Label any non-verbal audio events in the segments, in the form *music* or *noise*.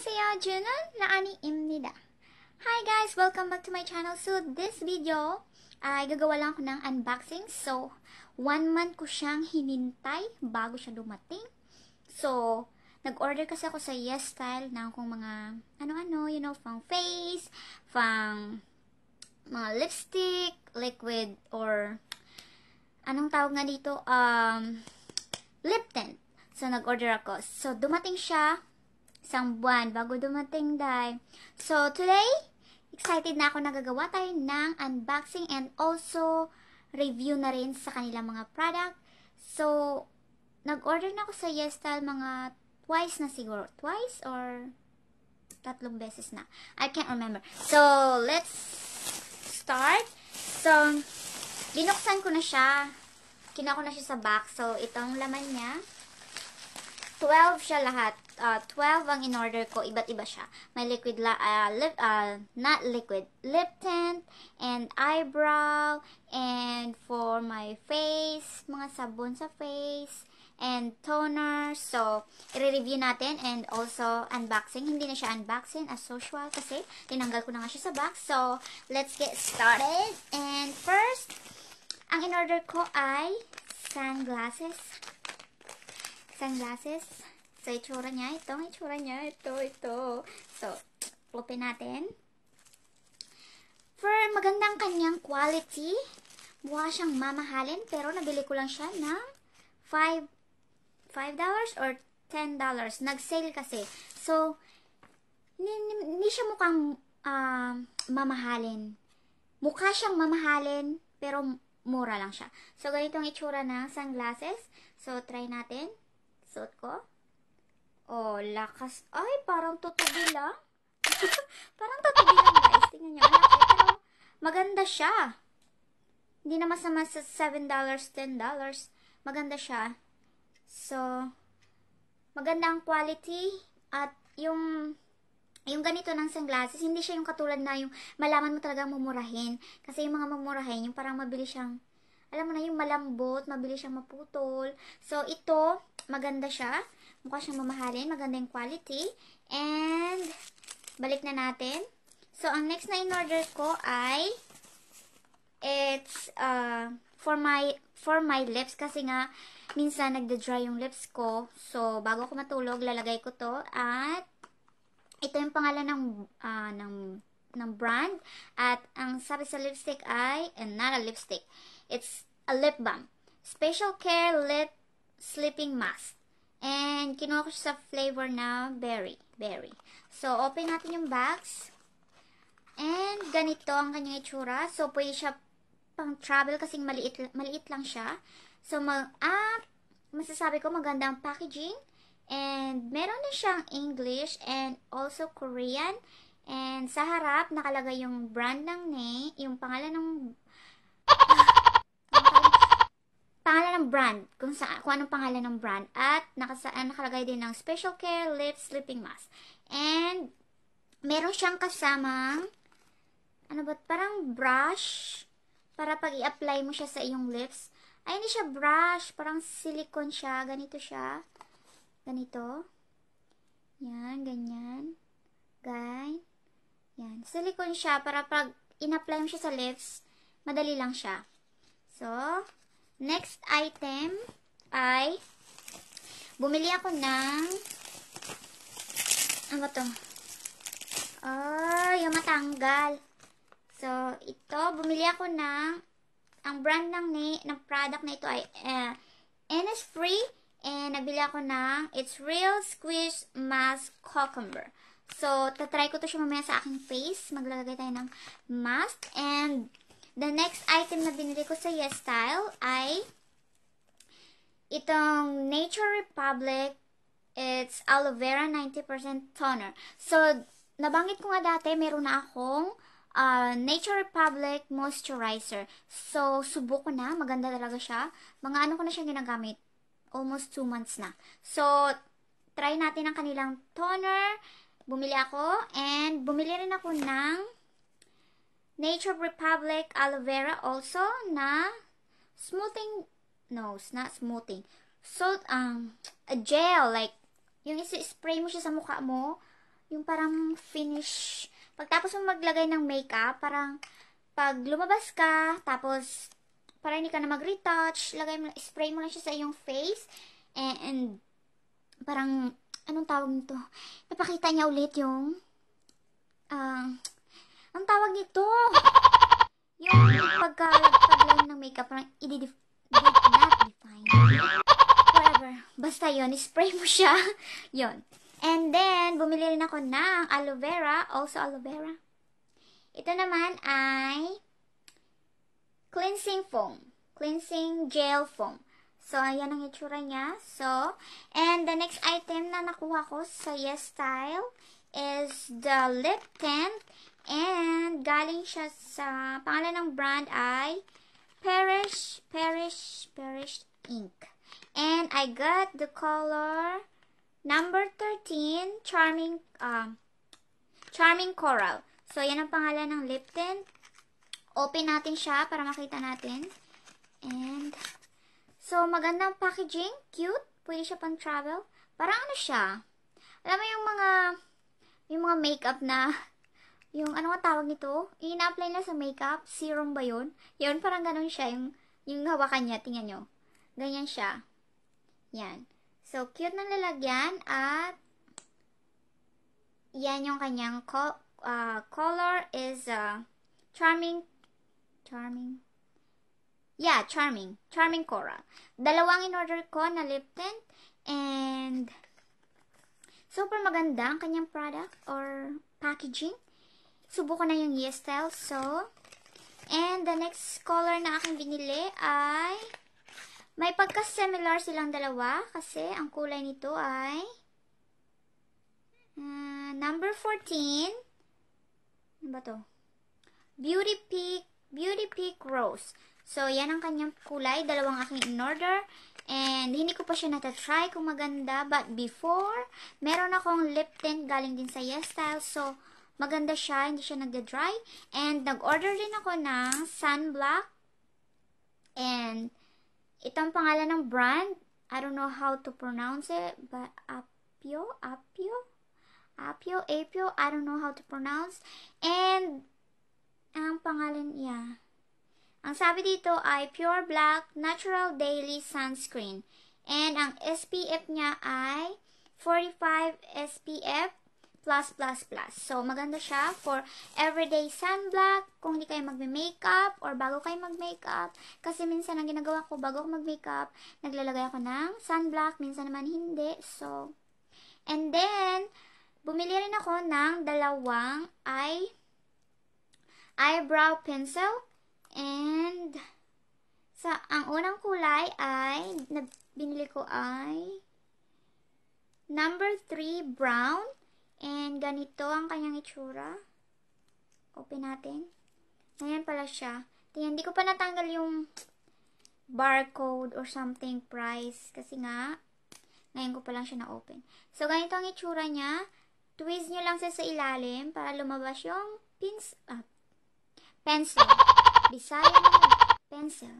안녕하세요. Junon Raaniimnida. Hi guys! Welcome back to my channel. So, this video ay gagawa lang ako ng unboxing. So, one month ko siyang hinintay bago siya dumating. So, nag-order kasi ako sa Yes Style ng kung mga ano-ano, you know, pang face, pang mga lipstick, liquid, or anong tawag nga dito? Um, lip tint. So, nag-order ako. So, dumating siya isang buwan bago dumating, dai. So, today, excited na ako nagagawa tayo ng unboxing and also review na rin sa kanilang mga product. So, nag-order na ako sa YesStyle mga twice na siguro. Twice or tatlong beses na. I can't remember. So, let's start. So, binuksan ko na siya. Kinuha ko na siya sa box. So, itong laman niya. 12 siya lahat. Uh, 12 ang in-order ko. Iba't iba siya. May liquid, la uh, lip, uh, not liquid, lip tint, and eyebrow, and for my face, mga sabon sa face, and toner. So, i-review natin and also unboxing. Hindi na siya unboxing as usual kasi tinanggal ko na nga siya sa box. So, let's get started. And first, ang in-order ko ay sunglasses sunglasses. So, itsura niya. Ito ang itsura niya. Ito, ito. So, open natin. For magandang kanyang quality, mukha siyang mamahalin, pero nabili ko lang siya ng 5 $5 or $10. Nag-sale kasi. So, hindi, siya mukhang uh, mamahalin. Mukha siyang mamahalin, pero mura lang siya. So, ganito ang itsura ng sunglasses. So, try natin. Suot ko. Oh, lakas. Ay, parang tutubi lang. *laughs* parang tutubi lang, guys. Tingnan nyo. Malaki, pero maganda siya. Hindi na masama sa $7, $10. Maganda siya. So, maganda ang quality. At yung yung ganito ng sunglasses, hindi siya yung katulad na yung malaman mo talaga mumurahin. Kasi yung mga mumurahin, yung parang mabilis siyang alam mo na yung malambot, mabilis siyang maputol. So, ito, maganda siya. Mukha siyang mamahalin, maganda yung quality. And, balik na natin. So, ang next na in-order ko ay, it's, uh, for my, for my lips. Kasi nga, minsan nagda-dry yung lips ko. So, bago ako matulog, lalagay ko to. At, ito yung pangalan ng, uh, ng, ng brand. At, ang sabi sa lipstick ay, and not a lipstick, It's a lip balm. Special Care Lip Sleeping Mask. And, kinuha ko siya sa flavor na berry. Berry. So, open natin yung box. And, ganito ang kanyang itsura. So, pwede siya pang travel kasi maliit, maliit lang siya. So, mag, ah, masasabi ko maganda ang packaging. And, meron na siyang English and also Korean. And, sa harap, nakalagay yung brand ng name, yung pangalan ng pangalan ng brand, kung, sa, kung anong pangalan ng brand, at nakasa, nakalagay din ng Special Care Lip Sleeping Mask. And, meron siyang kasamang, ano ba, parang brush, para pag i-apply mo siya sa iyong lips. Ay, hindi siya brush, parang silicone siya, ganito siya. Ganito. Yan, ganyan. Ganyan. Yan, silicone siya, para pag in-apply mo siya sa lips, madali lang siya. So, Next item ay bumili ako ng ano to? Ay, yung matanggal. So, ito, bumili ako ng ang brand ng, ng product na ito ay uh, Innisfree and nabili ako ng It's Real Squish Mask Cucumber. So, tatry ko to siya mamaya sa aking face. Maglalagay tayo ng mask and The next item na binili ko sa Yes Style ay itong Nature Republic. It's aloe vera 90% toner. So, nabanggit ko nga dati, meron na akong uh, Nature Republic Moisturizer. So, subo ko na. Maganda talaga siya. Mga ano ko na siya ginagamit. Almost 2 months na. So, try natin ang kanilang toner. Bumili ako. And, bumili rin ako ng Nature Republic aloe vera also na smoothing, no, it's not smoothing. So, um, a gel, like, yung isi-spray mo siya sa mukha mo, yung parang finish. Pagtapos mo maglagay ng makeup, parang pag lumabas ka, tapos para hindi ka na mag-retouch, lagay mo, spray mo lang siya sa iyong face, and, and parang, anong tawag nito? Napakita niya ulit yung, ah, ang tawag nito, *laughs* yung pagka, paglayan ng makeup, parang i-define, not define, whatever, basta yon spray mo siya, *laughs* yon And then, bumili rin ako ng aloe vera, also aloe vera. Ito naman ay cleansing foam. Cleansing gel foam. So, ayan ang itsura niya. So, and the next item na nakuha ko sa Yes Style is the lip tint. And galing siya sa, pangalan ng brand ay Perish, Perish, Perish Ink. And I got the color number 13, Charming, um, Charming Coral. So, yan ang pangalan ng lip tint. Open natin siya para makita natin. And, so, magandang packaging. Cute. Pwede siya pang travel. Parang ano siya? Alam mo yung mga, yung mga makeup na, yung ano nga tawag nito? Ina-apply na sa makeup. Serum ba yun? Yun, parang ganun siya. Yung, yung hawakan niya. Tingnan nyo. Ganyan siya. Yan. So, cute ng lalagyan at yan yung kanyang co uh, color is uh, charming Charming. Yeah, charming. Charming Coral. Dalawang in-order ko na lip tint. And, super maganda ang kanyang product or packaging. Subukan na yung Yes. So, and the next color na aking binili ay may pagka-similar silang dalawa kasi ang kulay nito ay uh, number 14. Ano ba to? Beauty Peak Beauty Peak Rose. So, yan ang kanyang kulay. Dalawang aking in-order. And, hindi ko pa siya natatry kung maganda. But before, meron akong lip tint galing din sa Yes Style. So, maganda siya. Hindi siya nagda-dry. And, nag-order din ako ng sunblock. And, itong pangalan ng brand. I don't know how to pronounce it. But, Apio? Apio? Apio? Apio? I don't know how to pronounce. And, ang pangalan niya. Ang sabi dito ay Pure Black Natural Daily Sunscreen. And ang SPF niya ay 45 SPF plus plus plus. So, maganda siya for everyday sunblock, kung hindi kayo magme-makeup or bago kayo mag-makeup. Kasi minsan ang ginagawa ko bago ako mag-makeup, naglalagay ako ng sunblock, minsan naman hindi. So, and then, bumili rin ako ng dalawang eye eyebrow pencil. And, sa, ang unang kulay ay, na, binili ko ay, number 3, brown. And, ganito ang kanyang itsura. Open natin. Ayan pala siya. Tingnan, hindi ko pa natanggal yung barcode or something price. Kasi nga, ngayon ko pa lang siya na-open. So, ganito ang itsura niya. Twist nyo lang siya sa ilalim para lumabas yung pins, ah, pencil. *laughs* Bisaya naman, pencil.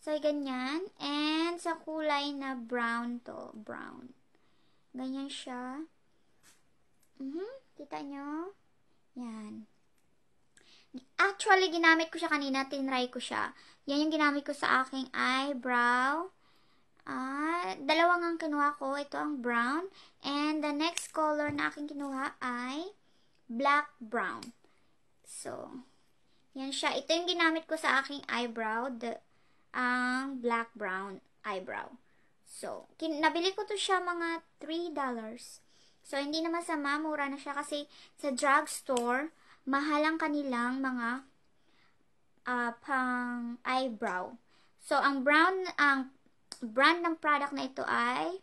So, ganyan. And, sa kulay na brown to. Brown. Ganyan siya. Mm -hmm. Kita nyo? Yan. Actually, ginamit ko siya kanina. Tinry ko siya. Yan yung ginamit ko sa aking eyebrow. Ah, dalawang ang kinuha ko. Ito ang brown. And the next color na aking kinuha ay black brown. So, yan siya. Ito yung ginamit ko sa aking eyebrow. The, ang black brown eyebrow. So, kin nabili ko to siya mga $3. So, hindi naman sa Mura na siya kasi sa drugstore, mahal ang kanilang mga uh, pang eyebrow. So, ang brown, ang brand ng product na ito ay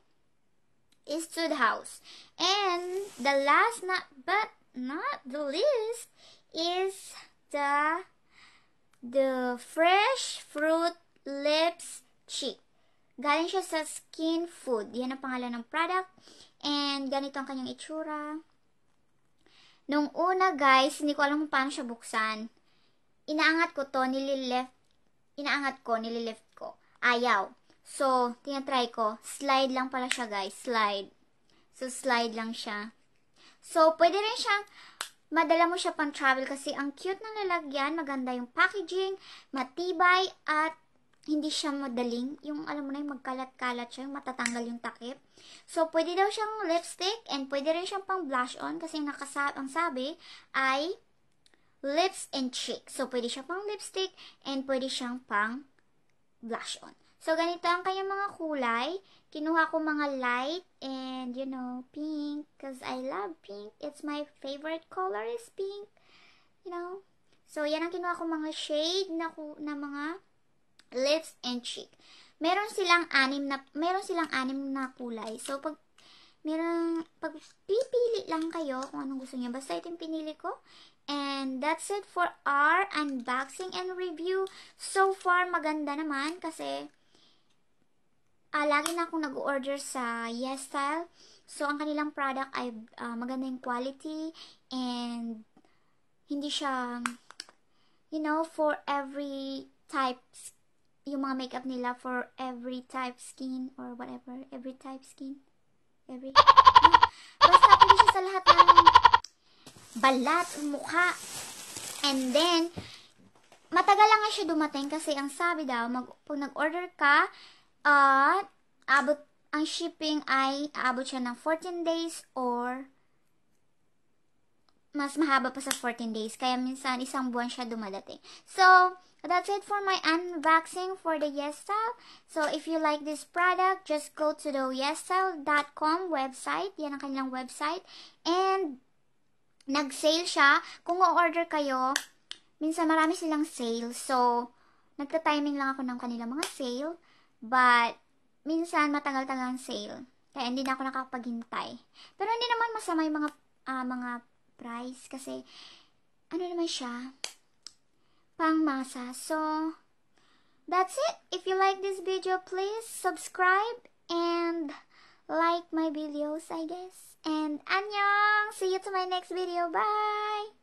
Eastwood House. And the last not but not the least is the the fresh fruit lips cheek. Galing siya sa Skin Food. Yan ang pangalan ng product. And ganito ang kanyang itsura. Nung una guys, hindi ko alam kung paano siya buksan. Inaangat ko to, nilileft. Inaangat ko, nililift ko. Ayaw. So, tinatry ko. Slide lang pala siya guys. Slide. So, slide lang siya. So, pwede rin siyang madala mo siya pang travel kasi ang cute ng lalagyan, maganda yung packaging, matibay, at hindi siya madaling, yung alam mo na yung magkalat-kalat siya, yung matatanggal yung takip. So, pwede daw siyang lipstick and pwede rin siyang pang blush on kasi nakasab ang sabi ay lips and cheek. So, pwede siya pang lipstick and pwede siyang pang blush on. So, ganito ang kanyang mga kulay. Kinuha ko mga light and, you know, pink because I love pink. It's my favorite color is pink. You know? So, yan ang kinuha ko mga shade na, na mga lips, and cheek. Meron silang anim na meron silang anim na kulay. So pag meron pag pipili lang kayo kung anong gusto niyo. Basta ito yung pinili ko. And that's it for our unboxing and review. So far maganda naman kasi uh, lagi na akong nag-order sa Yes Style. So ang kanilang product ay uh, maganda yung quality and hindi siya you know for every type yung mga makeup nila for every type skin or whatever. Every type skin. Every... *laughs* Basta pwede siya sa lahat ng balat, mukha. And then, matagal lang nga siya dumating kasi ang sabi daw, mag, pag nag-order ka, uh, abot, ang shipping ay aabot siya ng 14 days or mas mahaba pa sa 14 days. Kaya minsan, isang buwan siya dumadating. So, that's it for my unboxing for the YesStyle. So, if you like this product, just go to the YesStyle.com website. Yan ang kanilang website. And, nag-sale siya. Kung o-order kayo, minsan marami silang sale. So, nagta-timing lang ako ng kanilang mga sale. But, minsan matagal-tagal ang sale. Kaya hindi na ako nakapaghintay. Pero hindi naman masama yung mga, uh, mga price kasi ano naman siya pang masa. So, that's it. If you like this video, please subscribe and like my videos, I guess. And annyeong! See you to my next video. Bye!